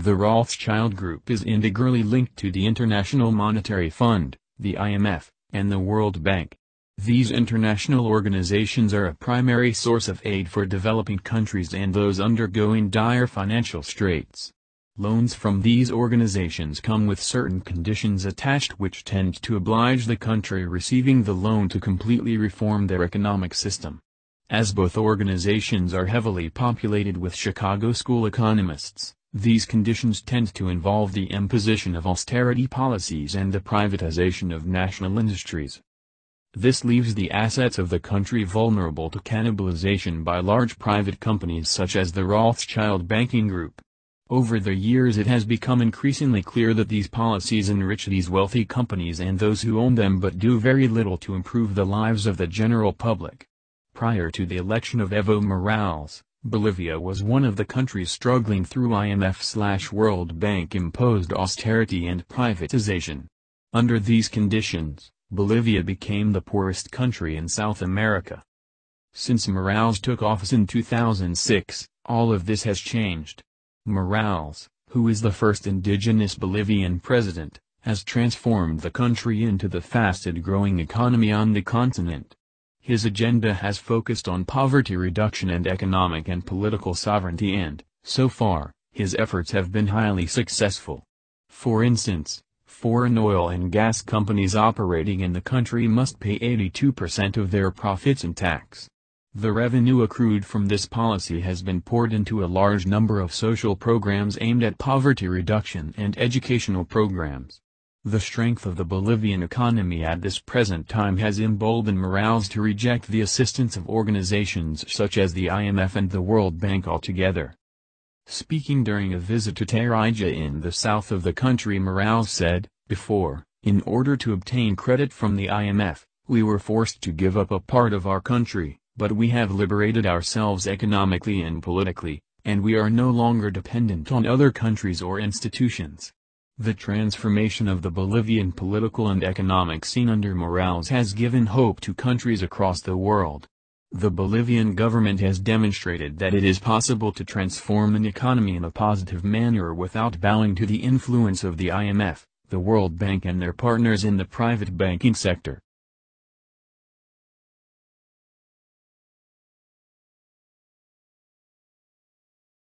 The Rothschild Group is integrally linked to the International Monetary Fund, the IMF, and the World Bank. These international organizations are a primary source of aid for developing countries and those undergoing dire financial straits. Loans from these organizations come with certain conditions attached which tend to oblige the country receiving the loan to completely reform their economic system. As both organizations are heavily populated with Chicago school economists, these conditions tend to involve the imposition of austerity policies and the privatization of national industries. This leaves the assets of the country vulnerable to cannibalization by large private companies such as the Rothschild Banking Group. Over the years it has become increasingly clear that these policies enrich these wealthy companies and those who own them but do very little to improve the lives of the general public. Prior to the election of Evo Morales, Bolivia was one of the countries struggling through IMF-World Bank imposed austerity and privatization. Under these conditions, Bolivia became the poorest country in South America. Since Morales took office in 2006, all of this has changed. Morales, who is the first indigenous Bolivian president, has transformed the country into the fastest-growing economy on the continent. His agenda has focused on poverty reduction and economic and political sovereignty and, so far, his efforts have been highly successful. For instance, foreign oil and gas companies operating in the country must pay 82% of their profits in tax. The revenue accrued from this policy has been poured into a large number of social programs aimed at poverty reduction and educational programs. The strength of the Bolivian economy at this present time has emboldened Morales to reject the assistance of organizations such as the IMF and the World Bank altogether. Speaking during a visit to Tarija in the south of the country Morales said, before, in order to obtain credit from the IMF, we were forced to give up a part of our country but we have liberated ourselves economically and politically, and we are no longer dependent on other countries or institutions. The transformation of the Bolivian political and economic scene under Morales has given hope to countries across the world. The Bolivian government has demonstrated that it is possible to transform an economy in a positive manner without bowing to the influence of the IMF, the World Bank and their partners in the private banking sector.